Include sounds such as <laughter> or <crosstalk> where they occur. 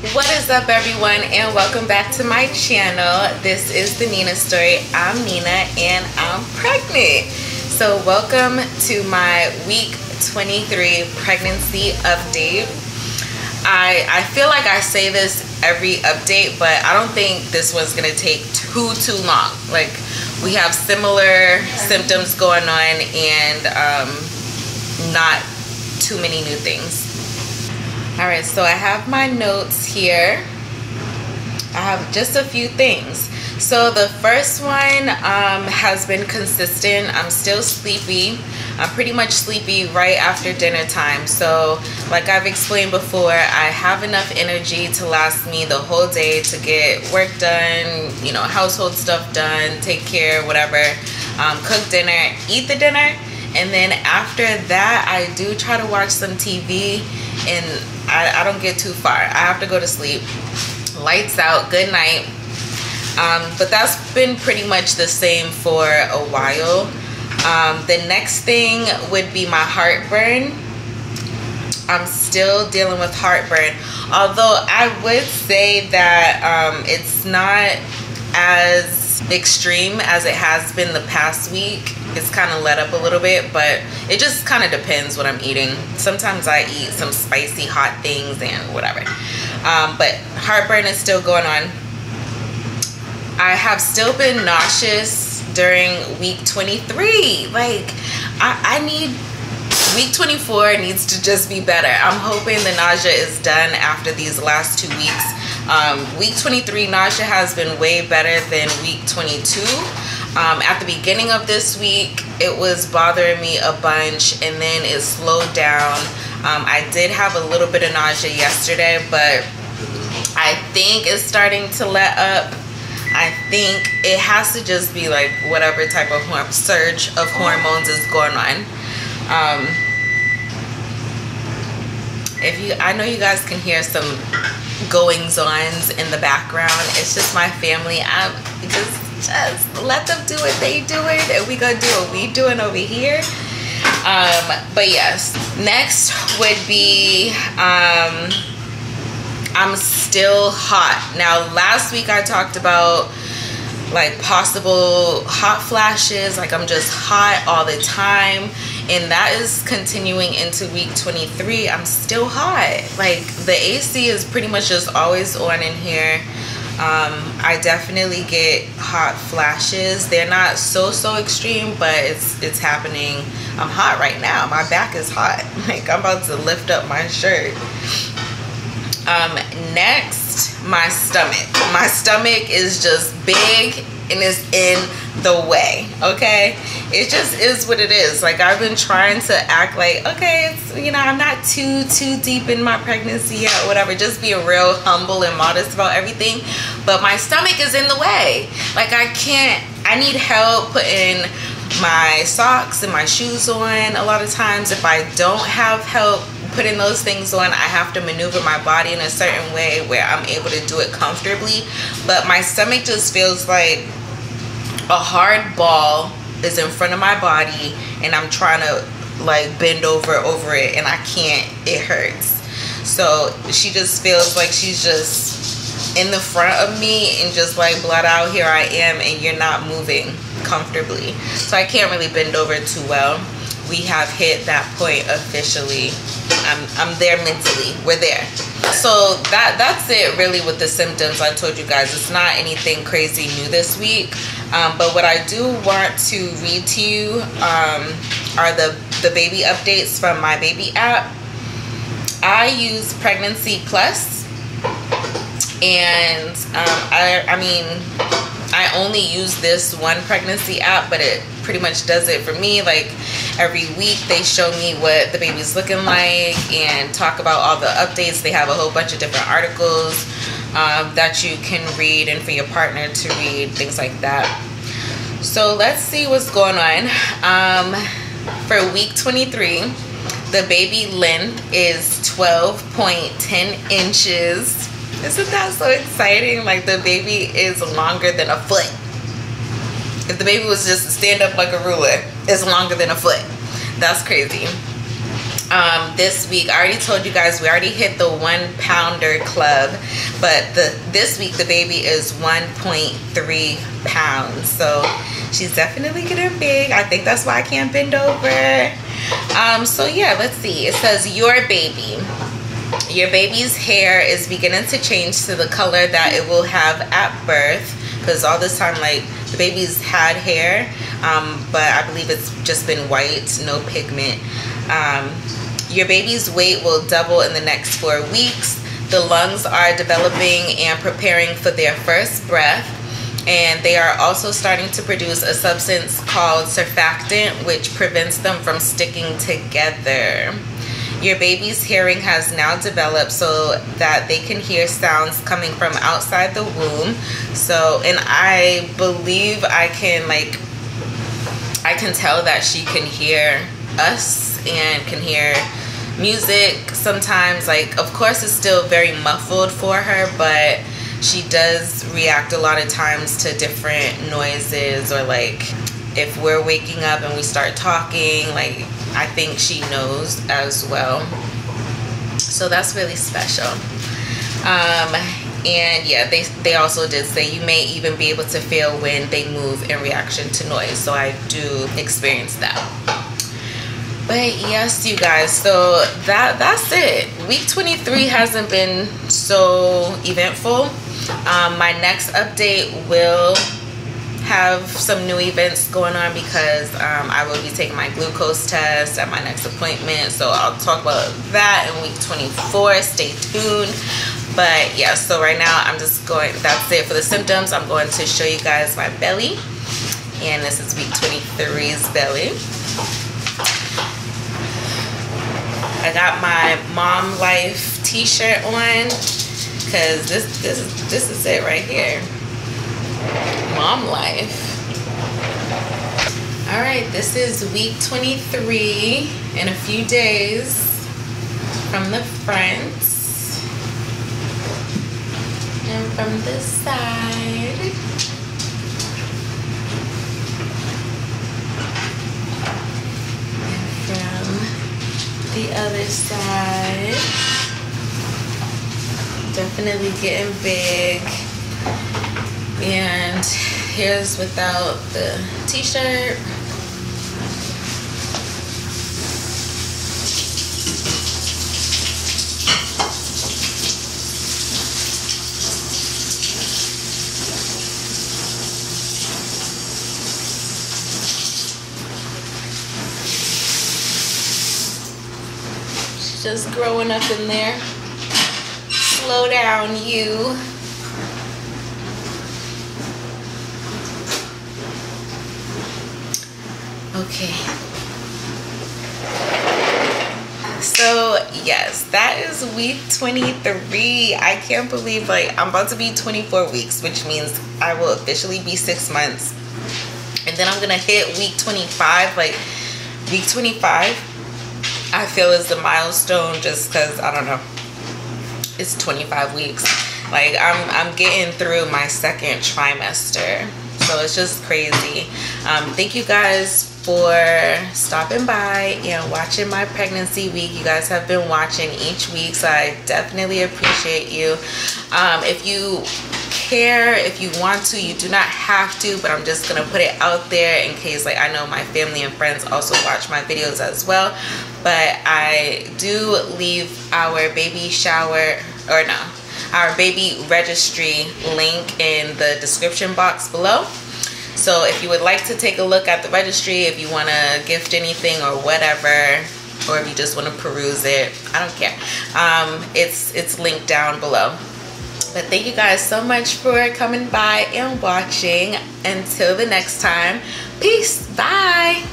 What is up everyone and welcome back to my channel. This is the Nina story. I'm Nina and I'm pregnant. So welcome to my week 23 pregnancy update. I, I feel like I say this every update, but I don't think this one's gonna take too, too long. Like we have similar symptoms going on and um, not too many new things. All right, so I have my notes here. I have just a few things. So the first one um, has been consistent. I'm still sleepy. I'm pretty much sleepy right after dinner time. So like I've explained before, I have enough energy to last me the whole day to get work done, you know, household stuff done, take care, whatever, um, cook dinner, eat the dinner. And then after that, I do try to watch some TV and I, I don't get too far. I have to go to sleep. Lights out, good night. Um, but that's been pretty much the same for a while. Um, the next thing would be my heartburn. I'm still dealing with heartburn. Although I would say that um, it's not as extreme as it has been the past week. It's kind of let up a little bit, but it just kind of depends what I'm eating. Sometimes I eat some spicy hot things and whatever. Um, but heartburn is still going on. I have still been nauseous during week 23. Like, I, I need week 24 needs to just be better. I'm hoping the nausea is done after these last two weeks. Um, week 23 nausea has been way better than week 22. Um, at the beginning of this week, it was bothering me a bunch and then it slowed down. Um, I did have a little bit of nausea yesterday, but I think it's starting to let up. I think it has to just be like whatever type of surge of hormones is going on. Um, if you, I know you guys can hear some goings ons in the background. It's just my family. I'm just, just let them do what they doing, and we gonna do what we doing over here. Um, but yes, next would be um, I'm still hot. Now, last week I talked about like possible hot flashes, like I'm just hot all the time. And that is continuing into week 23. I'm still hot. Like the AC is pretty much just always on in here. Um, I definitely get hot flashes. They're not so, so extreme, but it's, it's happening. I'm hot right now. My back is hot. <laughs> Like I'm about to lift up my shirt. Um, next, my stomach. My stomach is just big and is in the way, okay? It just is what it is. Like I've been trying to act like, okay, it's, you know, I'm not too, too deep in my pregnancy yet, whatever. Just being real humble and modest about everything. But my stomach is in the way. Like I can't, I need help putting my socks and my shoes on a lot of times if I don't have help putting those things on I have to maneuver my body in a certain way where I'm able to do it comfortably but my stomach just feels like a hard ball is in front of my body and I'm trying to like bend over over it and I can't. It hurts. So she just feels like she's just in the front of me and just like blood out here I am and you're not moving comfortably. So I can't really bend over too well we have hit that point officially. I'm, I'm there mentally. We're there. So that that's it really with the symptoms I told you guys. It's not anything crazy new this week. Um, but what I do want to read to you um, are the the baby updates from my baby app. I use pregnancy plus. And um, I, I mean I only use this one pregnancy app but it pretty much does it for me. Like every week they show me what the baby's looking like and talk about all the updates. They have a whole bunch of different articles um, that you can read and for your partner to read things like that. So let's see what's going on. Um, for week 23 the baby length is 12.10 inches isn't that so exciting like the baby is longer than a foot if the baby was just stand up like a ruler, it's longer than a foot. That's crazy. um, this week. I already told you guys we already hit the one pounder club, but the this week the baby is 1.3 pounds. So she's definitely getting big. I think that's why I can't bend over. Um, so yeah, let's see. It says your baby. Your baby's hair is beginning to change to the color that it will have at birth because all this time like the baby's had hair um, but I believe it's just been white no pigment. Um, your baby's weight will double in the next four weeks. The lungs are developing and preparing for their first breath and they are also starting to produce a substance called surfactant which prevents them from sticking together your baby's hearing has now developed so that they can hear sounds coming from outside the womb. So, and I believe I can like, I can tell that she can hear us and can hear music sometimes. Like, of course, it's still very muffled for her, but she does react a lot of times to different noises or like if we're waking up and we start talking, like I think she knows as well. So that's really special. Um, and yeah, they, they also did say you may even be able to feel when they move in reaction to noise. So I do experience that. But yes, you guys, so that that's it. Week 23 hasn't been so eventful. Um, my next update will have some new events going on because um, I will be taking my glucose test at my next appointment. So I'll talk about that in week 24. Stay tuned. But yeah, so right now I'm just going, that's it for the symptoms. I'm going to show you guys my belly. And this is week 23's belly. I got my mom life t-shirt on because this this this is it right here mom life. All right, this is week 23 in a few days from the front and from this side. And from the other side. Definitely getting big and here's without the t-shirt. Just growing up in there. Slow down you Okay. So, yes, that is week 23. I can't believe, like, I'm about to be 24 weeks, which means I will officially be six months. And then I'm going to hit week 25. Like, week 25, I feel is the milestone just because, I don't know, it's 25 weeks. Like, I'm, I'm getting through my second trimester. So, it's just crazy. Um, thank you guys for stopping by and watching my pregnancy week. You guys have been watching each week so i definitely appreciate you. Um, if you care if you want to you do not have to but i'm just gonna put it out there in case like i know my family and friends also watch my videos as well. But i do leave our baby shower or no our baby registry link in the description box below so if you would like to take a look at the registry, if you want to gift anything or whatever, or if you just want to peruse it, I don't care. Um, it's, it's linked down below. But thank you guys so much for coming by and watching. Until the next time, peace. Bye.